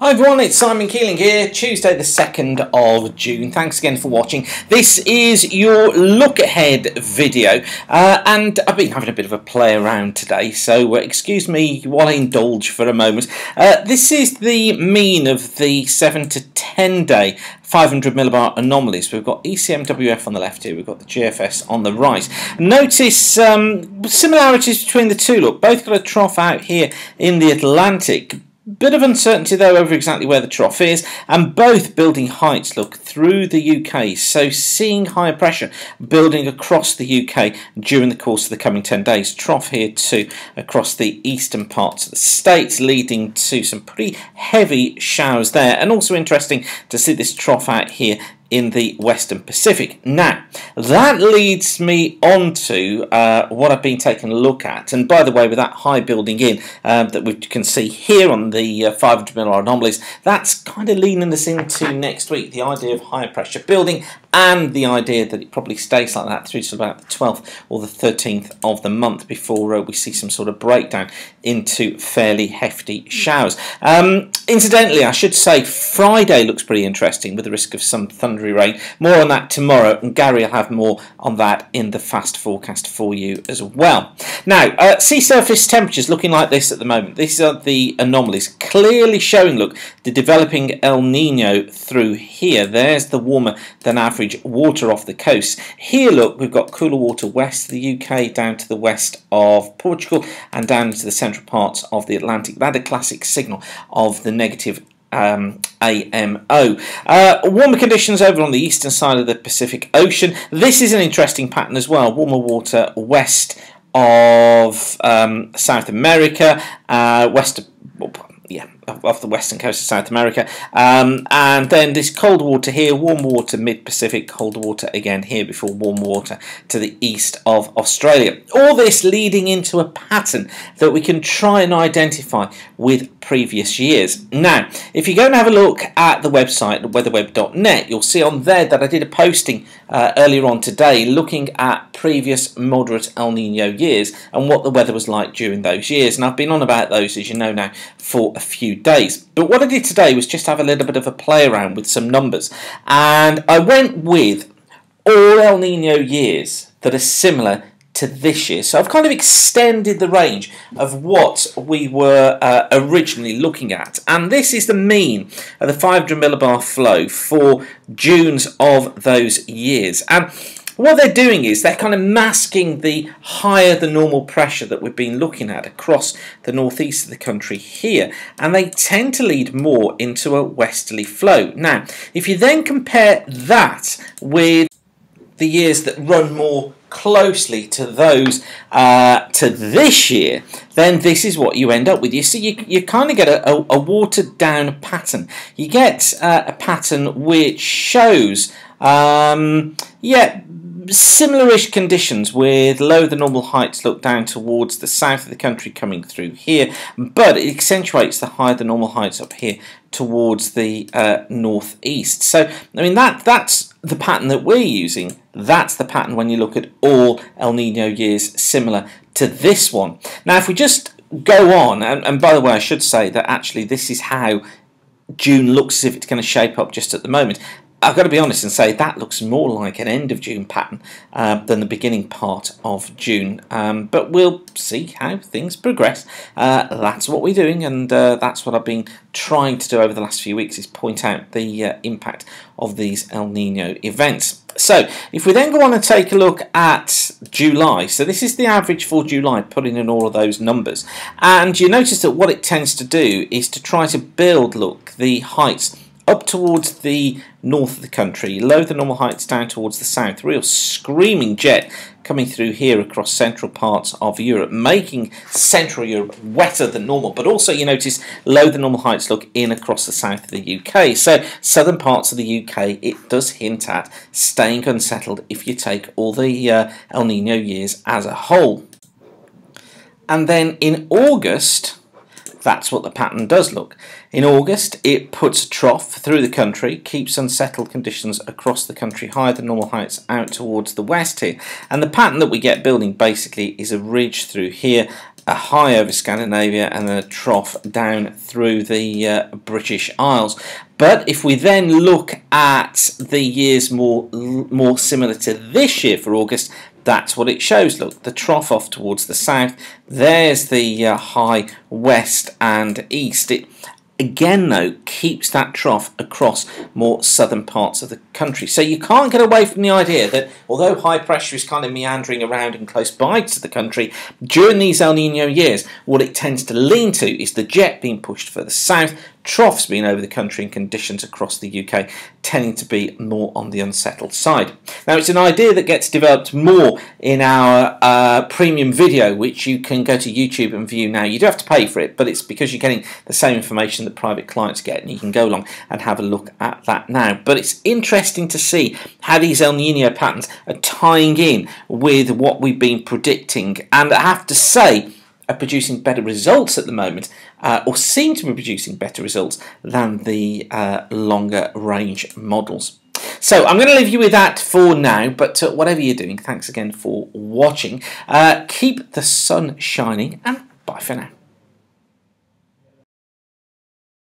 Hi everyone, it's Simon Keeling here, Tuesday the 2nd of June. Thanks again for watching. This is your look ahead video uh, and I've been having a bit of a play around today so uh, excuse me while I indulge for a moment. Uh, this is the mean of the 7 to 10 day 500 millibar anomalies. We've got ECMWF on the left here, we've got the GFS on the right. Notice um, similarities between the two. Look, both got a trough out here in the Atlantic Bit of uncertainty though over exactly where the trough is, and both building heights look through the UK. So seeing higher pressure building across the UK during the course of the coming 10 days. Trough here too across the eastern parts of the states, leading to some pretty heavy showers there. And also interesting to see this trough out here in the Western Pacific. Now, that leads me on to uh, what I've been taking a look at. And by the way, with that high building in um, that we can see here on the uh, 500 millibar anomalies, that's kind of leaning us into next week. The idea of higher pressure building and the idea that it probably stays like that through to about the 12th or the 13th of the month before uh, we see some sort of breakdown into fairly hefty showers. Um, incidentally, I should say Friday looks pretty interesting with the risk of some rain. More on that tomorrow, and Gary will have more on that in the fast forecast for you as well. Now, uh, sea surface temperatures looking like this at the moment. These are the anomalies clearly showing, look, the developing El Nino through here. There's the warmer than average water off the coast. Here, look, we've got cooler water west of the UK, down to the west of Portugal, and down to the central parts of the Atlantic. That a classic signal of the negative um, AMO. Uh, warmer conditions over on the eastern side of the Pacific Ocean. This is an interesting pattern as well. Warmer water west of um, South America, uh, west of yeah, off the western coast of South America. Um, and then this cold water here, warm water mid-Pacific, cold water again here before warm water to the east of Australia. All this leading into a pattern that we can try and identify with previous years. Now, if you go and have a look at the website, weatherweb.net, you'll see on there that I did a posting uh, earlier on today looking at previous moderate El Nino years and what the weather was like during those years. And I've been on about those, as you know now, for a few days. But what I did today was just have a little bit of a play around with some numbers. And I went with all El Nino years that are similar to this year. So I've kind of extended the range of what we were uh, originally looking at. And this is the mean of the 500 millibar flow for Junes of those years. And what they're doing is they're kind of masking the higher than normal pressure that we've been looking at across the northeast of the country here, and they tend to lead more into a westerly flow. Now, if you then compare that with the years that run more closely to those uh, to this year, then this is what you end up with. You see, you, you kind of get a, a, a watered down pattern. You get uh, a pattern which shows, um, yeah, similar-ish conditions with low the normal heights look down towards the south of the country coming through here but it accentuates the higher the normal heights up here towards the uh, northeast. So I mean that that's the pattern that we're using. That's the pattern when you look at all El Nino years similar to this one. Now if we just go on and, and by the way I should say that actually this is how June looks as if it's going to shape up just at the moment. I've got to be honest and say that looks more like an end of June pattern uh, than the beginning part of June. Um, but we'll see how things progress. Uh, that's what we're doing, and uh, that's what I've been trying to do over the last few weeks: is point out the uh, impact of these El Nino events. So, if we then go on and take a look at July, so this is the average for July, putting in all of those numbers, and you notice that what it tends to do is to try to build, look, the heights up towards the north of the country, low the normal heights down towards the south, real screaming jet coming through here across central parts of Europe, making central Europe wetter than normal. But also you notice low the normal heights look in across the south of the UK. So southern parts of the UK, it does hint at staying unsettled if you take all the uh, El Nino years as a whole. And then in August, that's what the pattern does look. In August, it puts a trough through the country, keeps unsettled conditions across the country higher than normal heights out towards the west here. And the pattern that we get building basically is a ridge through here a high over Scandinavia and then a trough down through the uh, British Isles. But if we then look at the years more more similar to this year for August, that's what it shows. Look, the trough off towards the south. There's the uh, high west and east. It again though keeps that trough across more southern parts of the country. So you can't get away from the idea that although high pressure is kind of meandering around and close by to the country during these El Nino years what it tends to lean to is the jet being pushed further south troughs being over the country and conditions across the UK tending to be more on the unsettled side. Now it's an idea that gets developed more in our uh, premium video which you can go to YouTube and view now. You do have to pay for it but it's because you're getting the same information that private clients get and you can go along and have a look at that now. But it's interesting to see how these El Nino patterns are tying in with what we've been predicting and I have to say are producing better results at the moment, uh, or seem to be producing better results than the uh, longer range models. So I'm going to leave you with that for now, but uh, whatever you're doing, thanks again for watching. Uh, keep the sun shining, and bye for now.